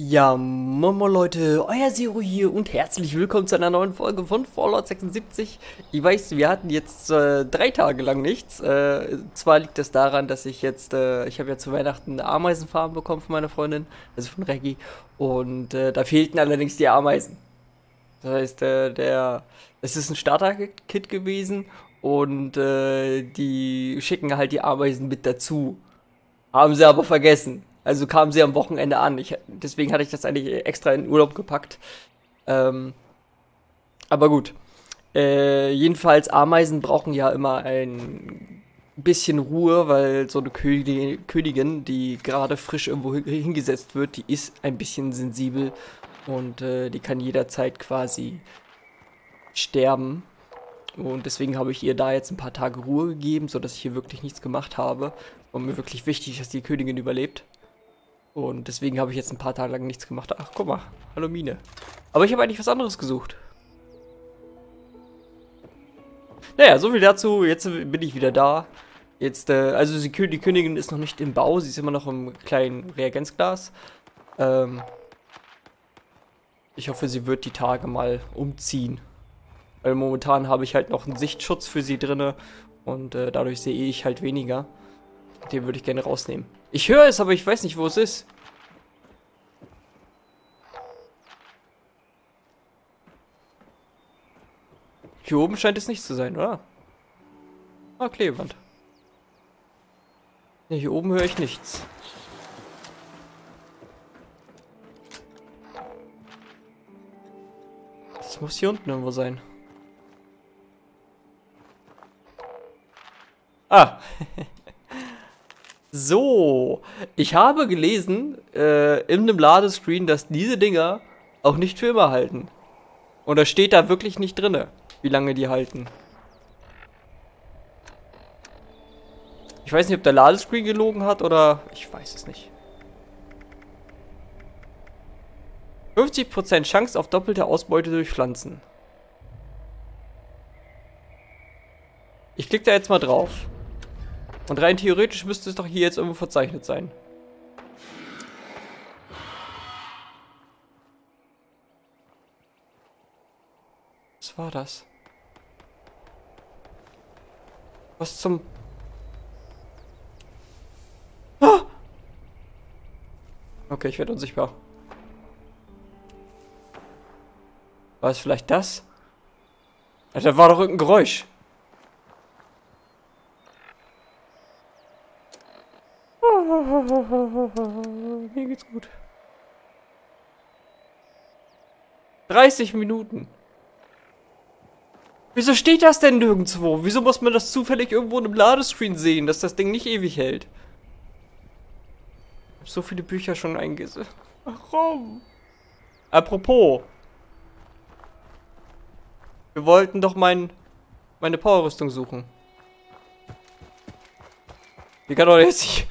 Ja, Momo Leute, euer Zero hier und herzlich willkommen zu einer neuen Folge von Fallout 76. Ich weiß, wir hatten jetzt äh, drei Tage lang nichts. Äh, zwar liegt das daran, dass ich jetzt, äh, ich habe ja zu Weihnachten eine Ameisenfarm bekommen von meiner Freundin, also von Reggie, und äh, da fehlten allerdings die Ameisen. Das heißt, äh, der, es ist ein Starter-Kit gewesen und äh, die schicken halt die Ameisen mit dazu. Haben sie aber vergessen. Also kam sie am Wochenende an. Ich, deswegen hatte ich das eigentlich extra in Urlaub gepackt. Ähm, aber gut. Äh, jedenfalls, Ameisen brauchen ja immer ein bisschen Ruhe, weil so eine Königin, die gerade frisch irgendwo hingesetzt wird, die ist ein bisschen sensibel und äh, die kann jederzeit quasi sterben. Und deswegen habe ich ihr da jetzt ein paar Tage Ruhe gegeben, sodass ich hier wirklich nichts gemacht habe. Und mir wirklich wichtig, dass die Königin überlebt. Und deswegen habe ich jetzt ein paar Tage lang nichts gemacht. Ach, guck mal. Hallo Mine. Aber ich habe eigentlich was anderes gesucht. Naja, so viel dazu. Jetzt bin ich wieder da. Jetzt, äh, also die, die, Königin ist noch nicht im Bau. Sie ist immer noch im kleinen Reagenzglas. Ähm, ich hoffe, sie wird die Tage mal umziehen. Weil momentan habe ich halt noch einen Sichtschutz für sie drinne. Und äh, dadurch sehe ich halt weniger. Den würde ich gerne rausnehmen. Ich höre es, aber ich weiß nicht, wo es ist. Hier oben scheint es nicht zu sein, oder? Ah, Klebeband. Ne, hier oben höre ich nichts. Das muss hier unten irgendwo sein. Ah. So, ich habe gelesen äh, in einem Ladescreen, dass diese Dinger auch nicht für immer halten. Und da steht da wirklich nicht drinne, wie lange die halten. Ich weiß nicht, ob der Ladescreen gelogen hat oder... Ich weiß es nicht. 50% Chance auf doppelte Ausbeute durch Pflanzen. Ich klicke da jetzt mal drauf. Und rein theoretisch müsste es doch hier jetzt irgendwo verzeichnet sein. Was war das? Was zum... Ah! Okay, ich werde unsichtbar. War es vielleicht das? Alter, war doch irgendein Geräusch. Mir geht's gut. 30 Minuten. Wieso steht das denn nirgendwo? Wieso muss man das zufällig irgendwo in einem Ladescreen sehen, dass das Ding nicht ewig hält? Ich hab so viele Bücher schon eingesetzt. Warum? Apropos. Wir wollten doch mein, meine Powerrüstung suchen. Wie kann doch jetzt nicht...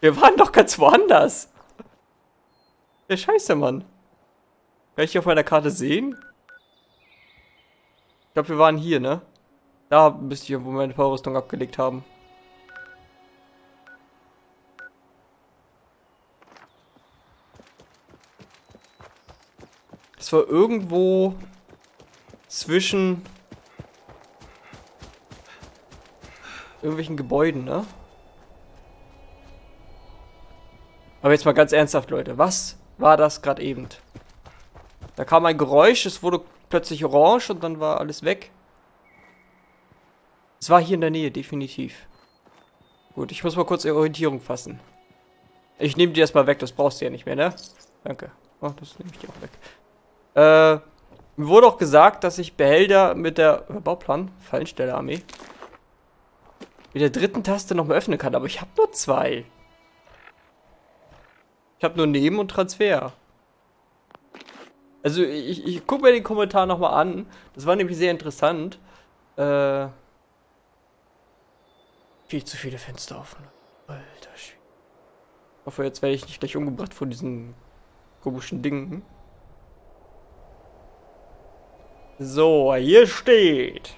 Wir waren doch ganz woanders. Der Scheiße, Mann. Kann ich hier auf meiner Karte sehen? Ich glaube, wir waren hier, ne? Da müsste ich irgendwo meine Powerrüstung abgelegt haben. Es war irgendwo zwischen irgendwelchen Gebäuden, ne? Aber jetzt mal ganz ernsthaft, Leute. Was war das gerade eben? Da kam ein Geräusch, es wurde plötzlich orange und dann war alles weg. Es war hier in der Nähe, definitiv. Gut, ich muss mal kurz Orientierung fassen. Ich nehme die erstmal weg, das brauchst du ja nicht mehr, ne? Danke. Oh, das nehme ich dir auch weg. Äh, mir wurde auch gesagt, dass ich Behälter mit der Bauplan, Fallenstelle-Armee, mit der dritten Taste noch mal öffnen kann, aber ich habe nur zwei. Ich habe nur Neben- und Transfer. Also ich, ich gucke mir den Kommentar nochmal an. Das war nämlich sehr interessant. Äh, viel zu viele Fenster offen. Alter Schwede. Ich hoffe, jetzt werde ich nicht gleich umgebracht von diesen komischen Dingen. So, hier steht.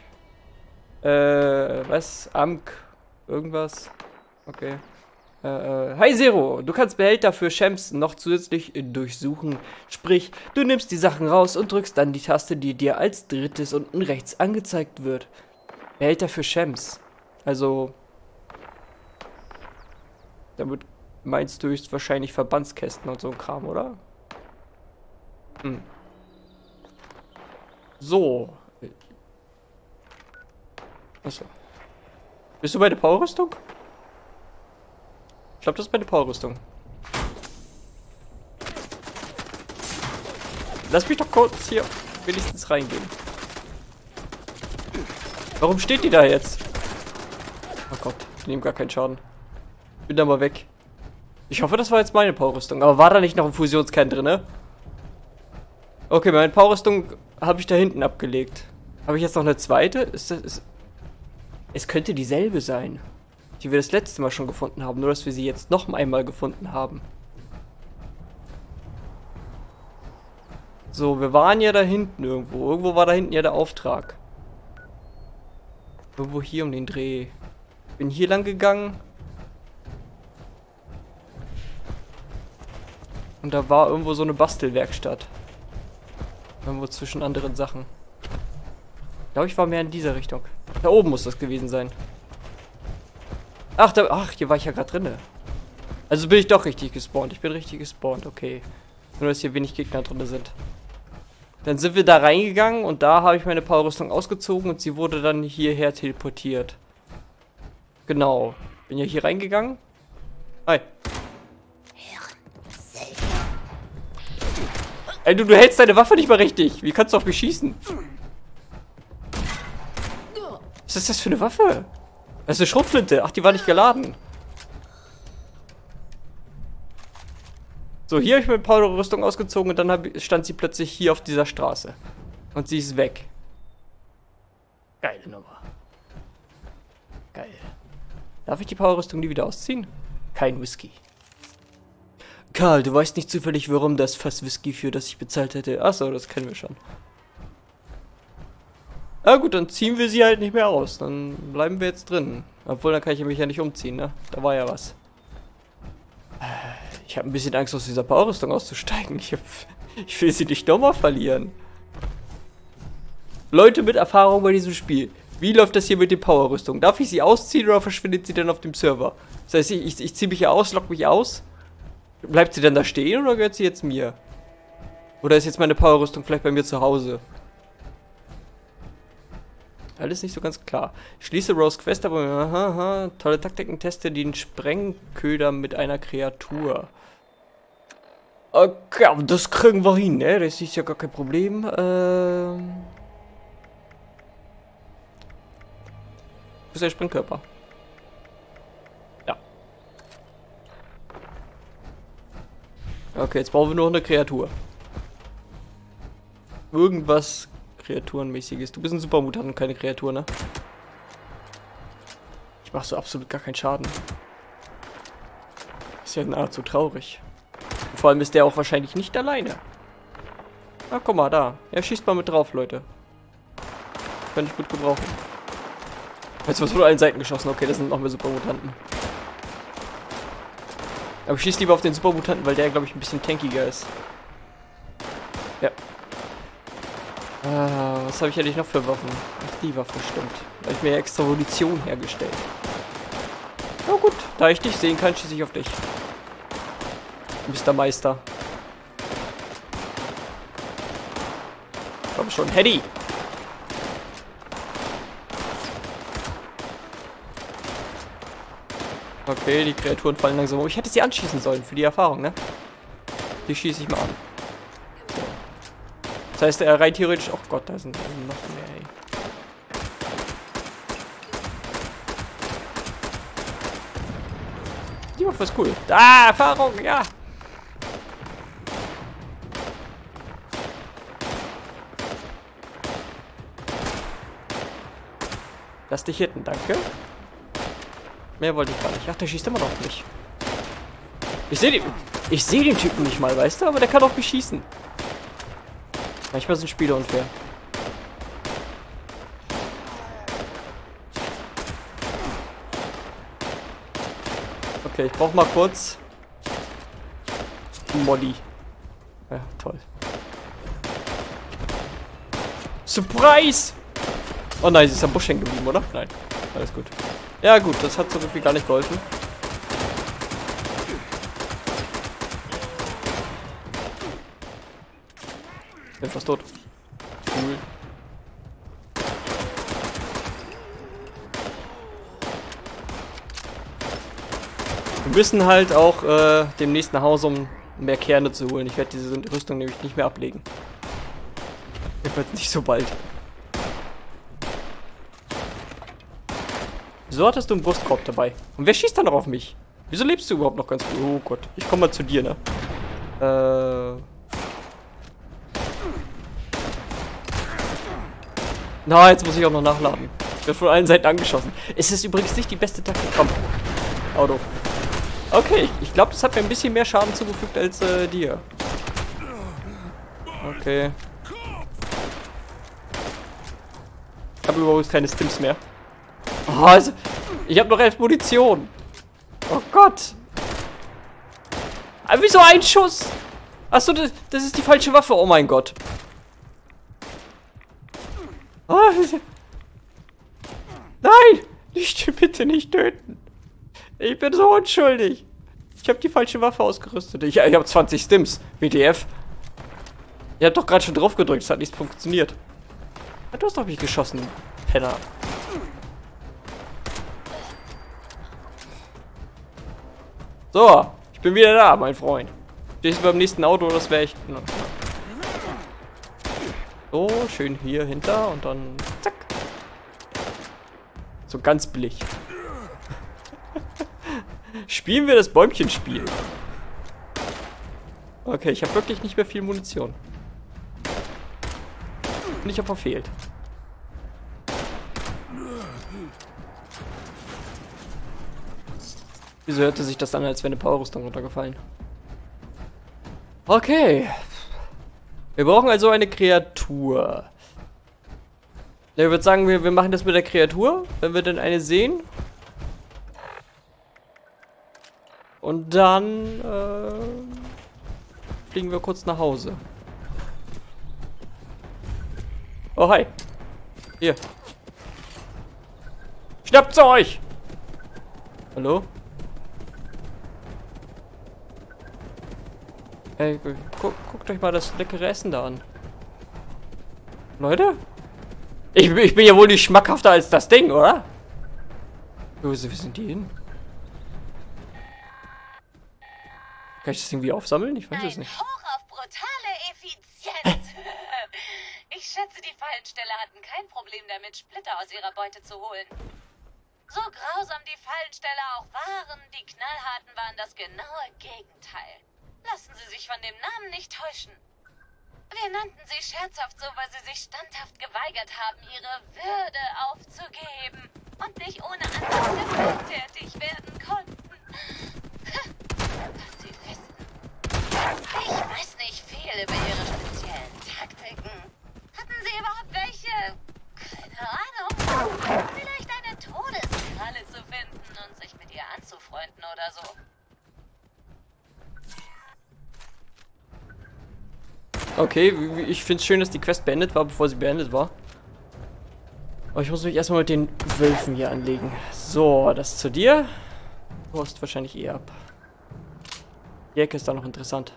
Äh, was? Amk. Irgendwas. Okay. Äh, äh, hi Zero, du kannst Behälter für Shams noch zusätzlich durchsuchen. Sprich, du nimmst die Sachen raus und drückst dann die Taste, die dir als drittes unten rechts angezeigt wird. Behälter für Shams. Also, damit meinst du höchstwahrscheinlich Verbandskästen und so ein Kram, oder? Hm. So. Achso. Bist du bei der Powerrüstung? Ich glaube, das ist meine Powerrüstung. Lass mich doch kurz hier wenigstens reingehen. Warum steht die da jetzt? Oh Gott, ich nehme gar keinen Schaden. Bin da mal weg. Ich hoffe, das war jetzt meine Powerrüstung. Aber war da nicht noch ein Fusionskern drin, ne? Okay, meine Powerrüstung habe ich da hinten abgelegt. Habe ich jetzt noch eine zweite? Ist das, ist, es könnte dieselbe sein die wir das letzte Mal schon gefunden haben, nur dass wir sie jetzt noch einmal gefunden haben. So, wir waren ja da hinten irgendwo. Irgendwo war da hinten ja der Auftrag. Irgendwo hier um den Dreh. Bin hier lang gegangen. Und da war irgendwo so eine Bastelwerkstatt. Irgendwo zwischen anderen Sachen. Ich glaube, ich war mehr in dieser Richtung. Da oben muss das gewesen sein. Ach, da, ach, hier war ich ja gerade drinne. Also bin ich doch richtig gespawnt. Ich bin richtig gespawnt, okay. Nur, dass hier wenig Gegner drin sind. Dann sind wir da reingegangen und da habe ich meine Powerrüstung ausgezogen und sie wurde dann hierher teleportiert. Genau. Bin ja hier reingegangen. Hi. Ey, du, du hältst deine Waffe nicht mal richtig. Wie kannst du auf mich schießen? Was ist das für eine Waffe? Das ist eine Schrotflinte. Ach, die war nicht geladen. So, hier habe ich meine Power-Rüstung ausgezogen und dann hab, stand sie plötzlich hier auf dieser Straße. Und sie ist weg. Geile Nummer. Geil. Darf ich die Power-Rüstung nie wieder ausziehen? Kein Whisky. Karl, du weißt nicht zufällig, warum das Fass Whisky, für das ich bezahlt hätte. Achso, das kennen wir schon. Na gut, dann ziehen wir sie halt nicht mehr aus. Dann bleiben wir jetzt drin. Obwohl, dann kann ich mich ja nicht umziehen, ne? Da war ja was. Ich habe ein bisschen Angst, aus dieser Powerrüstung auszusteigen. Ich, hab, ich will sie nicht nochmal verlieren. Leute mit Erfahrung bei diesem Spiel. Wie läuft das hier mit den Powerrüstungen? Darf ich sie ausziehen oder verschwindet sie dann auf dem Server? Das heißt, ich, ich, ich ziehe mich hier aus, lock mich aus. Bleibt sie dann da stehen oder gehört sie jetzt mir? Oder ist jetzt meine Powerrüstung vielleicht bei mir zu Hause? Alles nicht so ganz klar. Schließe Rose Quest, aber aha, aha, tolle Taktiken, teste den Sprengköder mit einer Kreatur. Okay, aber das kriegen wir hin, ne? Das ist ja gar kein Problem. Ähm... Wo ist der Sprengkörper? Ja. Okay, jetzt brauchen wir nur eine Kreatur. Irgendwas Kreaturenmäßiges. Du bist ein Supermutant und keine Kreatur, ne? Ich mach so absolut gar keinen Schaden. Ist ja nahezu traurig. Und vor allem ist der auch wahrscheinlich nicht alleine. Na, guck mal, da. Ja, schießt mal mit drauf, Leute. Kann ich gut gebrauchen. Jetzt wird von allen Seiten geschossen. Okay, das sind noch mehr Supermutanten. Aber ich schieße lieber auf den Supermutanten, weil der, glaube ich, ein bisschen tankiger ist. Ja, Ah, was habe ich eigentlich noch für Waffen? Ach, die Waffe stimmt. Da habe ich mir extra Munition hergestellt. Na gut, da ich dich sehen kann, schieße ich auf dich. Mr. Meister. Komm schon, Hedy! Okay, die Kreaturen fallen langsam um. Ich hätte sie anschießen sollen für die Erfahrung, ne? Die schieße ich mal an. Das heißt, er rein theoretisch... Oh Gott, da sind noch mehr, ey. Die Waffe ist cool. Ah, Erfahrung, ja. Lass dich hitten, danke. Mehr wollte ich gar nicht. Ach, der schießt immer noch nicht. Ich sehe den, ich sehe den Typen nicht mal, weißt du? Aber der kann auch beschießen. Manchmal sind Spiele unfair. Okay, ich brauche mal kurz Molly. Ja, toll. Surprise! Oh nein, sie ist am Busch hängen geblieben, oder? Nein. Alles gut. Ja gut, das hat so irgendwie gar nicht geholfen. Bin fast tot. Cool. Wir müssen halt auch äh, demnächst nach Hause, um mehr Kerne zu holen. Ich werde diese Rüstung nämlich nicht mehr ablegen. Jedenfalls nicht so bald. Wieso hattest du einen Brustkorb dabei? Und wer schießt dann noch auf mich? Wieso lebst du überhaupt noch ganz gut? Oh Gott, ich komme mal zu dir, ne? Äh... Na, jetzt muss ich auch noch nachladen. Ich werde von allen Seiten angeschossen. Es ist übrigens nicht die beste Taktik. Komm. Auto. Okay, ich, glaube, das hat mir ein bisschen mehr Schaden zugefügt als äh, dir. Okay. Ich habe übrigens keine Stims mehr. Oh, also, ich habe noch elf Munition. Oh Gott. Aber wieso ein Schuss? Achso, das, das ist die falsche Waffe. Oh mein Gott. Oh, nein! Nicht, bitte nicht töten. Ich bin so unschuldig. Ich habe die falsche Waffe ausgerüstet. Ich, ich habe 20 Stims. WTF. Ihr habt doch gerade schon drauf gedrückt. Es hat nicht funktioniert. Ja, du hast doch mich geschossen, Penner. So, ich bin wieder da, mein Freund. Stehst du beim nächsten Auto, das wäre echt... So, schön hier hinter und dann zack. So ganz billig. Spielen wir das Bäumchenspiel. Okay, ich habe wirklich nicht mehr viel Munition. Und ich habe verfehlt. Wieso hörte sich das an, als wäre eine Powerrüstung runtergefallen? Okay. Wir brauchen also eine Kreatur. Ich würde sagen, wir, wir machen das mit der Kreatur, wenn wir denn eine sehen. Und dann äh, fliegen wir kurz nach Hause. Oh, hi. Hier. Schnappt zu euch! Hallo? Ey, gu guckt euch mal das leckere Essen da an. Leute? Ich, ich bin ja wohl nicht schmackhafter als das Ding, oder? Wo sind die hin? Kann ich das irgendwie aufsammeln? Ich weiß es nicht. Hoch auf brutale Effizienz. ich schätze, die Fallensteller hatten kein Problem damit, Splitter aus ihrer Beute zu holen. So grausam die Fallensteller auch waren, die Knallharten waren das genaue Gegenteil. Lassen Sie sich von dem Namen nicht täuschen. Wir nannten sie scherzhaft so, weil sie sich standhaft geweigert haben, ihre Würde aufzugeben und nicht ohne Anlass tätig werden konnten. Ich weiß nicht viel über ihre speziellen Taktiken. Hatten sie überhaupt welche? Keine Ahnung. Vielleicht eine Todeskralle zu finden und sich mit ihr anzufreunden oder so. Okay, ich finde es schön, dass die Quest beendet war, bevor sie beendet war. Aber ich muss mich erstmal mit den Wölfen hier anlegen. So, das zu dir. Du hast wahrscheinlich eh ab. Die Ecke ist da noch interessant.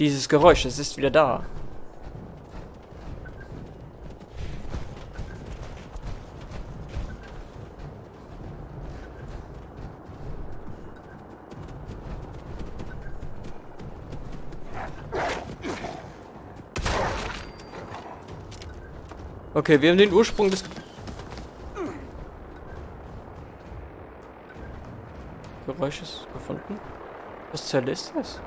Dieses Geräusch, es ist wieder da. Okay, wir haben den Ursprung des Geräusches gefunden. Was ist das?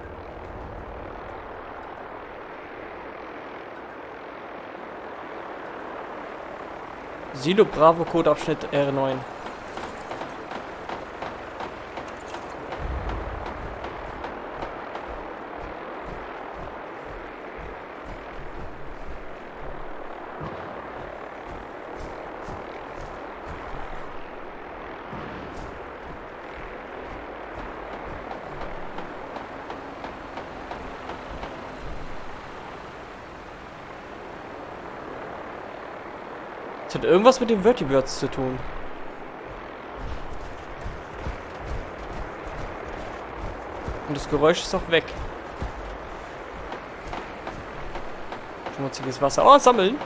Silo Bravo Code Abschnitt R9. Hat irgendwas mit den Vertibirds zu tun. Und das Geräusch ist auch weg. Schmutziges Wasser. Oh, sammeln.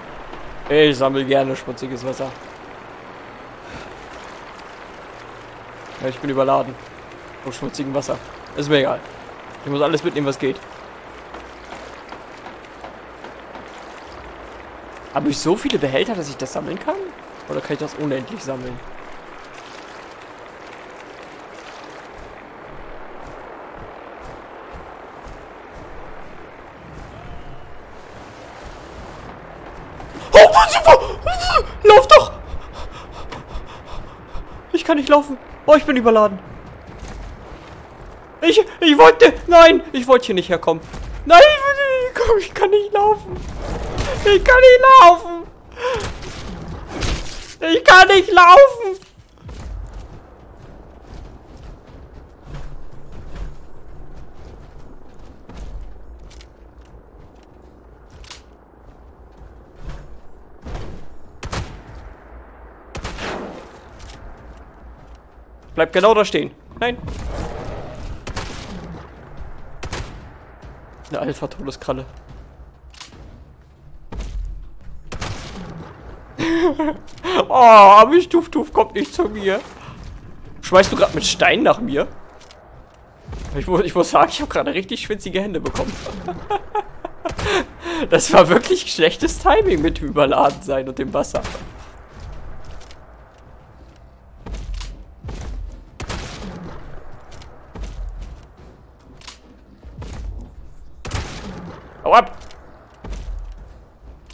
Ich sammle gerne schmutziges Wasser. Ja, ich bin überladen. Von schmutzigem Wasser. Ist mir egal. Ich muss alles mitnehmen, was geht. Habe ich so viele Behälter, dass ich das sammeln kann? Oder kann ich das unendlich sammeln? Lauf doch! Ich kann nicht laufen. Oh, ich bin überladen. Ich, ich wollte, nein, ich wollte hier nicht herkommen. Nein, ich, ich kann nicht laufen. Ich kann nicht laufen. Ich kann nicht laufen. Bleib genau da stehen. Nein. Eine Alpha-Todeskralle. oh, aber Tuf Tuf kommt nicht zu mir. Schmeißt du gerade mit Stein nach mir? Ich muss, ich muss sagen, ich habe gerade richtig schwitzige Hände bekommen. das war wirklich schlechtes Timing mit Überladen sein und dem Wasser. Hau ab!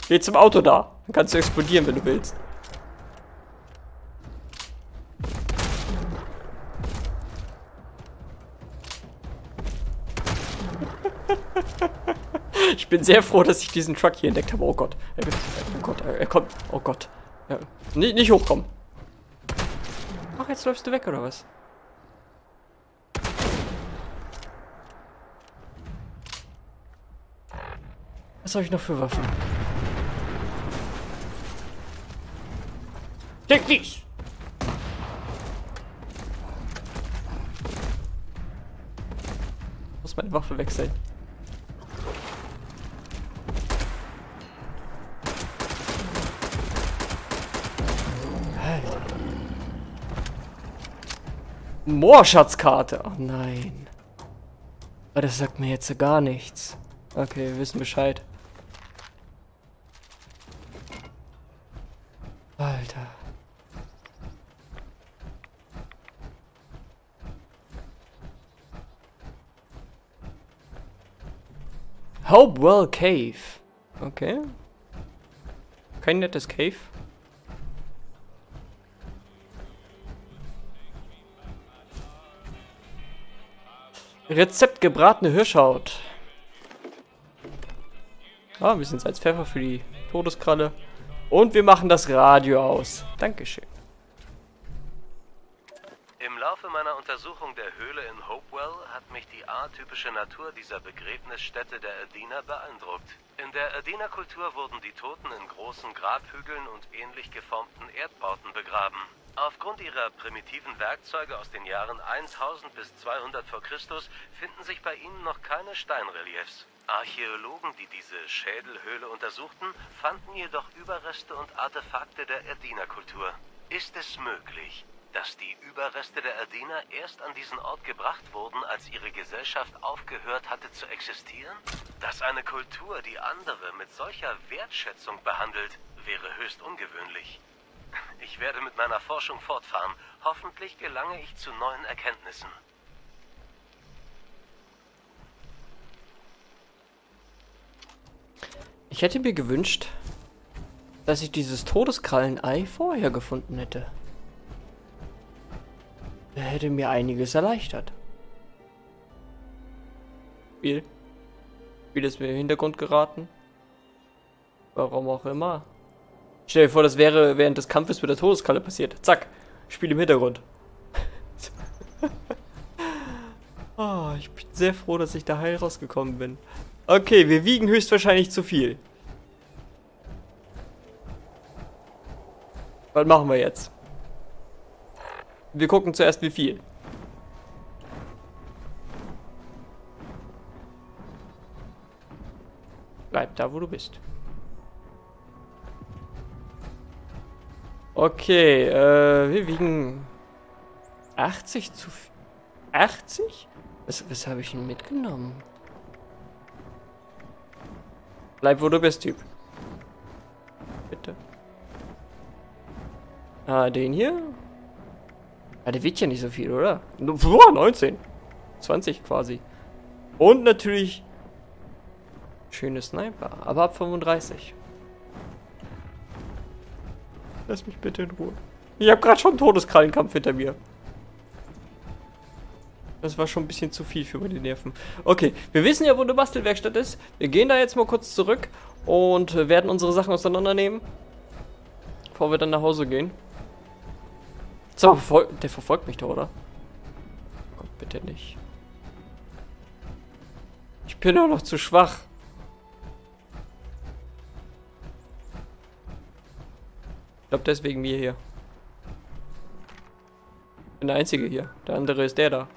Geh zum Auto da. Dann kannst du explodieren, wenn du willst. ich bin sehr froh, dass ich diesen Truck hier entdeckt habe. Oh Gott. Oh Gott, er kommt. Oh Gott. Ja. Nicht, nicht hochkommen. Ach, jetzt läufst du weg, oder was? Was habe ich noch für Waffen? Nicht! Muss meine Waffe wechseln. Moorschatzkarte. Oh nein. Aber das sagt mir jetzt gar nichts. Okay, wir wissen Bescheid. Alter. Hopewell Cave. Okay. Kein nettes Cave. Rezept gebratene Hirschhaut. Ah, ein bisschen Salzpfeffer für die Todeskralle. Und wir machen das Radio aus. Dankeschön. Laufe meiner Untersuchung der Höhle in Hopewell hat mich die atypische Natur dieser Begräbnisstätte der Adina beeindruckt. In der Adina-Kultur wurden die Toten in großen Grabhügeln und ähnlich geformten Erdbauten begraben. Aufgrund ihrer primitiven Werkzeuge aus den Jahren 1000 bis 200 v. Chr. finden sich bei ihnen noch keine Steinreliefs. Archäologen, die diese Schädelhöhle untersuchten, fanden jedoch Überreste und Artefakte der Erdina-Kultur. Ist es möglich, dass die Überreste der Erdina erst an diesen Ort gebracht wurden, als ihre Gesellschaft aufgehört hatte zu existieren? Dass eine Kultur die andere mit solcher Wertschätzung behandelt, wäre höchst ungewöhnlich. Ich werde mit meiner Forschung fortfahren. Hoffentlich gelange ich zu neuen Erkenntnissen. Ich hätte mir gewünscht, dass ich dieses Todeskrallen-Ei vorher gefunden hätte. Er hätte mir einiges erleichtert. Spiel. Spiel ist mir im Hintergrund geraten. Warum auch immer. Stell dir vor, das wäre während des Kampfes mit der Todeskralle passiert. Zack. Spiel im Hintergrund. oh, ich bin sehr froh, dass ich da heil rausgekommen bin. Okay, wir wiegen höchstwahrscheinlich zu viel. Was machen wir jetzt? Wir gucken zuerst wie viel. Bleib da, wo du bist. Okay, äh, wir wiegen 80 zu... 80? Was, was habe ich denn mitgenommen? Bleib, wo du bist, Typ. Bitte. Ah, den hier? Ah, der wiegt ja nicht so viel, oder? Boah, 19. 20 quasi. Und natürlich schöne Sniper, aber ab 35. Lass mich bitte in Ruhe. Ich habe gerade schon einen Todeskrallenkampf hinter mir. Das war schon ein bisschen zu viel für meine Nerven. Okay, wir wissen ja, wo eine Bastelwerkstatt ist. Wir gehen da jetzt mal kurz zurück und werden unsere Sachen auseinandernehmen. Bevor wir dann nach Hause gehen. So, der verfolgt mich da, oder? Gott, bitte nicht. Ich bin doch noch zu schwach. Ich glaube, deswegen wir hier. Ich bin der Einzige hier. Der andere ist der da.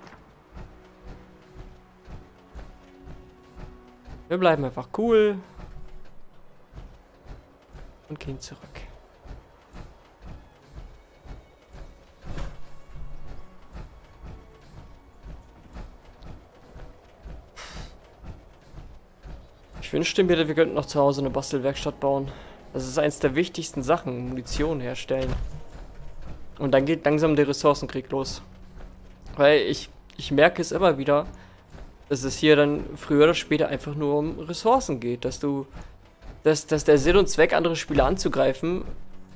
Wir bleiben einfach cool. Und gehen zurück. Wünschte mir, wir könnten noch zu Hause eine Bastelwerkstatt bauen. Das ist eins der wichtigsten Sachen, Munition herstellen. Und dann geht langsam der Ressourcenkrieg los. Weil ich, ich merke es immer wieder, dass es hier dann früher oder später einfach nur um Ressourcen geht, dass du, dass, dass der Sinn und Zweck, andere Spieler anzugreifen,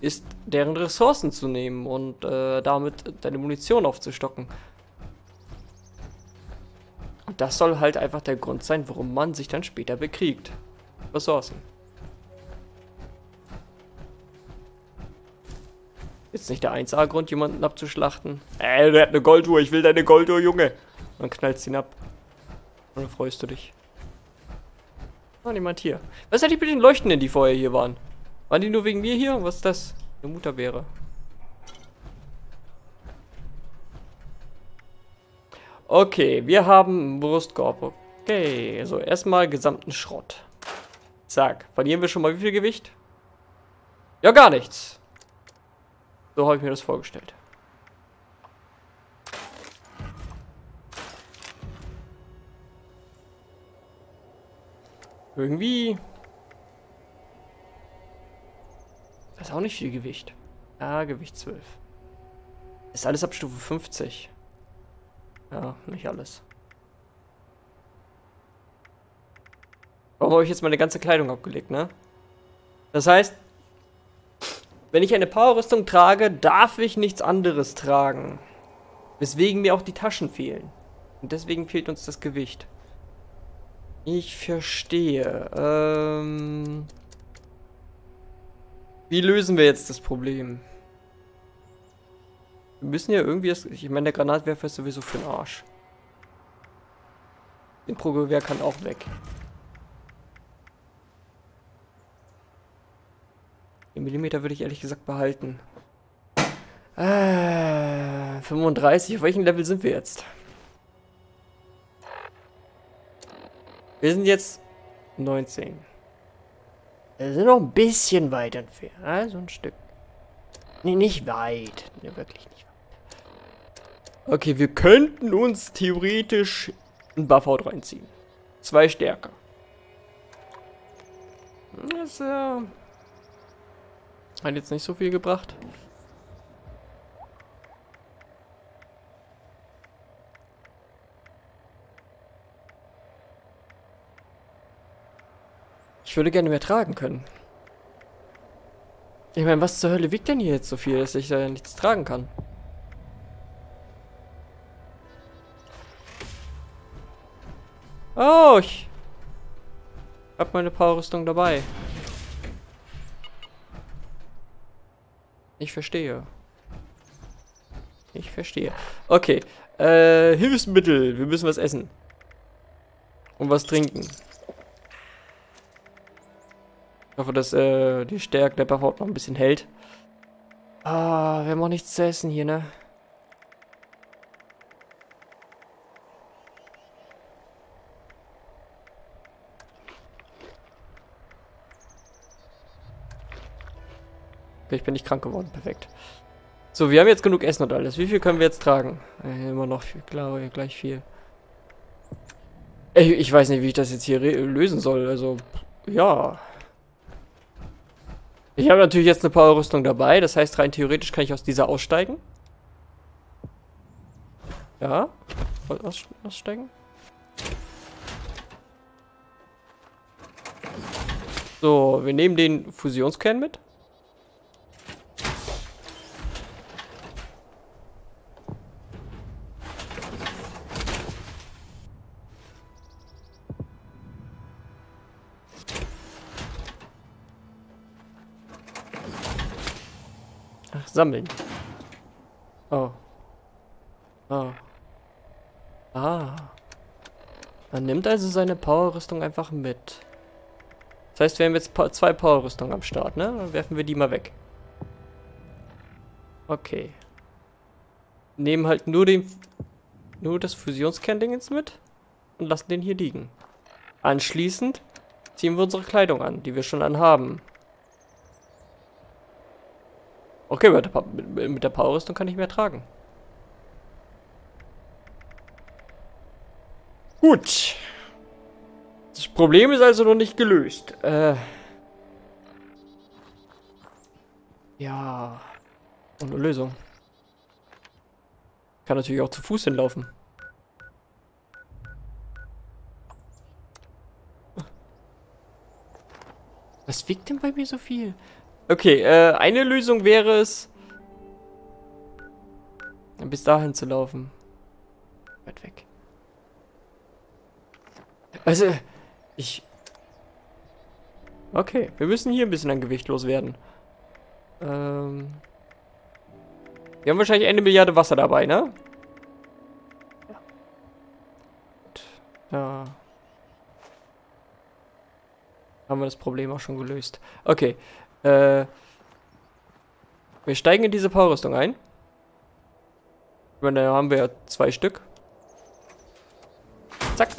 ist, deren Ressourcen zu nehmen und äh, damit deine Munition aufzustocken. Und das soll halt einfach der Grund sein, warum man sich dann später bekriegt. Ressourcen. Ist nicht der 1A-Grund, jemanden abzuschlachten. Ey, der hat eine Golduhr, ich will deine Golduhr, Junge. Dann knallst ihn ab. Oder freust du dich? War niemand hier. Was hätte ich mit den Leuchtenden, die vorher hier waren? Waren die nur wegen mir hier? Was ist das? Eine Mutterbeere. Okay, wir haben Brustkorb. Okay, also erstmal gesamten Schrott. Zack. Verlieren wir schon mal wie viel Gewicht? Ja, gar nichts. So habe ich mir das vorgestellt. Irgendwie... Das ist auch nicht viel Gewicht. Ah, Gewicht 12. Ist alles ab Stufe 50. Ja, nicht alles. Warum habe ich jetzt meine ganze Kleidung abgelegt, ne? Das heißt, wenn ich eine Powerrüstung trage, darf ich nichts anderes tragen. Weswegen mir auch die Taschen fehlen. Und deswegen fehlt uns das Gewicht. Ich verstehe. Ähm Wie lösen wir jetzt das Problem? Wir müssen ja irgendwie... Das, ich meine, der Granatwerfer ist sowieso für den Arsch. Den Progewehr kann auch weg. Den Millimeter würde ich ehrlich gesagt behalten. Äh, 35. Auf welchem Level sind wir jetzt? Wir sind jetzt 19. Wir sind noch ein bisschen weit entfernt. Also ein Stück. Nee, nicht weit. Nee, wirklich nicht weit. Okay, wir könnten uns theoretisch ein Buffout reinziehen. Zwei Stärke. Das äh, hat jetzt nicht so viel gebracht. Ich würde gerne mehr tragen können. Ich meine, was zur Hölle wiegt denn hier jetzt so viel, dass ich da nichts tragen kann? Oh, ich habe meine Powerrüstung dabei. Ich verstehe. Ich verstehe. Okay. Äh, Hilfsmittel. Wir müssen was essen. Und was trinken hoffe, dass äh, die Stärke der Buff noch ein bisschen hält. Ah, wir haben auch nichts zu essen hier, ne? Ich bin nicht krank geworden. Perfekt. So, wir haben jetzt genug Essen und alles. Wie viel können wir jetzt tragen? Äh, immer noch viel, glaube gleich viel. Ich, ich weiß nicht, wie ich das jetzt hier lösen soll. Also, ja. Ich habe natürlich jetzt eine Powerrüstung dabei. Das heißt, rein theoretisch kann ich aus dieser aussteigen. Ja. Aus, aussteigen. So, wir nehmen den Fusionskern mit. Sammeln. Oh. Oh. Ah. Man nimmt also seine Powerrüstung einfach mit. Das heißt, wir haben jetzt zwei Powerrüstungen am Start, ne? Dann werfen wir die mal weg. Okay. Nehmen halt nur den... Nur das Fusionskern-Dingens mit und lassen den hier liegen. Anschließend ziehen wir unsere Kleidung an, die wir schon anhaben. Okay, mit der, mit der Powerrüstung kann ich mehr tragen. Gut. Das Problem ist also noch nicht gelöst. Äh. Ja. Und eine Lösung. Kann natürlich auch zu Fuß hinlaufen. Was wiegt denn bei mir so viel? Okay, äh, eine Lösung wäre es, bis dahin zu laufen. Weit weg. Also, ich... Okay, wir müssen hier ein bisschen an Gewicht loswerden. Ähm... Wir haben wahrscheinlich eine Milliarde Wasser dabei, ne? Ja. Ja. Haben wir das Problem auch schon gelöst. Okay. Äh, wir steigen in diese Powerrüstung ein. Ich meine, da haben wir ja zwei Stück. Zack.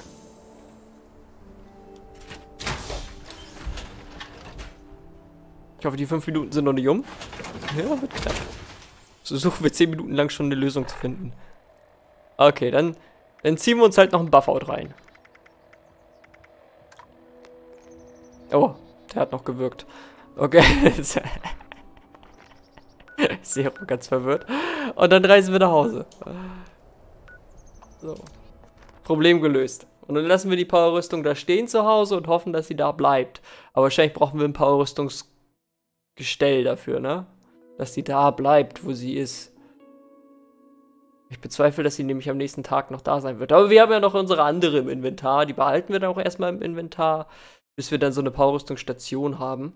Ich hoffe, die fünf Minuten sind noch nicht um. Ja, wird knapp. So suchen wir zehn Minuten lang schon eine Lösung zu finden. Okay, dann, dann ziehen wir uns halt noch ein Buffout rein. Oh, der hat noch gewirkt. Okay. Zero ganz verwirrt. Und dann reisen wir nach Hause. So. Problem gelöst. Und dann lassen wir die Powerrüstung da stehen zu Hause und hoffen, dass sie da bleibt. Aber wahrscheinlich brauchen wir ein Powerrüstungsgestell dafür, ne? Dass sie da bleibt, wo sie ist. Ich bezweifle, dass sie nämlich am nächsten Tag noch da sein wird. Aber wir haben ja noch unsere andere im Inventar. Die behalten wir dann auch erstmal im Inventar, bis wir dann so eine Powerrüstungsstation haben.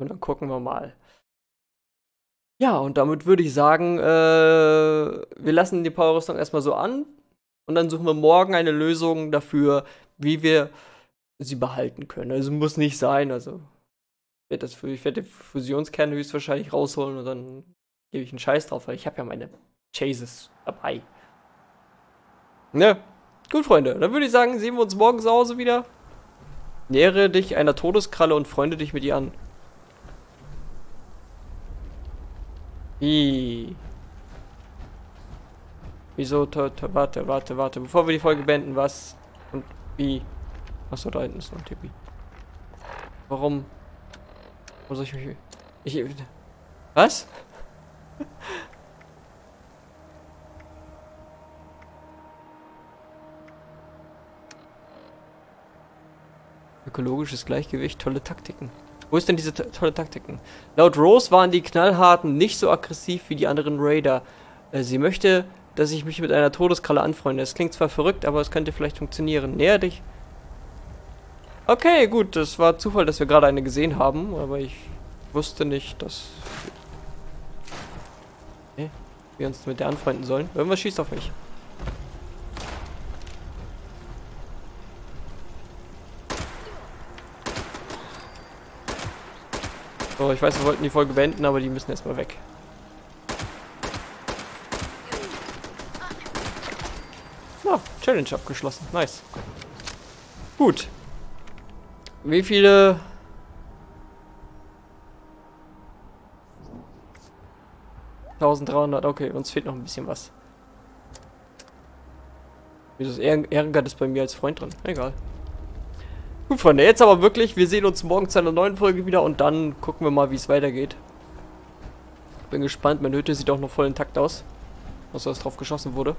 Und dann gucken wir mal. Ja, und damit würde ich sagen, äh, wir lassen die Powerrüstung erstmal so an und dann suchen wir morgen eine Lösung dafür, wie wir sie behalten können. Also muss nicht sein, also ich werde, das, ich werde den Fusionskern höchstwahrscheinlich rausholen und dann gebe ich einen Scheiß drauf, weil ich habe ja meine Chases dabei. Ne? Gut, Freunde, dann würde ich sagen, sehen wir uns morgen zu Hause wieder. Nähere dich einer Todeskralle und freunde dich mit ihr an. Wie? Wieso? Warte, warte, warte. Bevor wir die Folge beenden, was und wie? Achso, da hinten ist noch ein Tippi. Warum? Wo soll ich mich... Ich... Was? Ökologisches Gleichgewicht, tolle Taktiken. Wo ist denn diese tolle Taktiken? Laut Rose waren die Knallharten nicht so aggressiv wie die anderen Raider. Äh, sie möchte, dass ich mich mit einer Todeskralle anfreunde. Es klingt zwar verrückt, aber es könnte vielleicht funktionieren. Näher dich. Okay, gut, das war Zufall, dass wir gerade eine gesehen haben, aber ich wusste nicht, dass wir uns mit der anfreunden sollen. Irgendwas schießt auf mich. So, ich weiß, wir wollten die Folge beenden, aber die müssen erstmal weg. Ja, Challenge abgeschlossen. Nice. Gut. Wie viele... ...1300, okay, uns fehlt noch ein bisschen was. Wieso ist Ehrengard ist bei mir als Freund drin? Egal. Gut, Freunde, jetzt aber wirklich, wir sehen uns morgen zu einer neuen Folge wieder und dann gucken wir mal, wie es weitergeht. Bin gespannt, meine Hütte sieht auch noch voll intakt aus. Außer dass drauf geschossen wurde.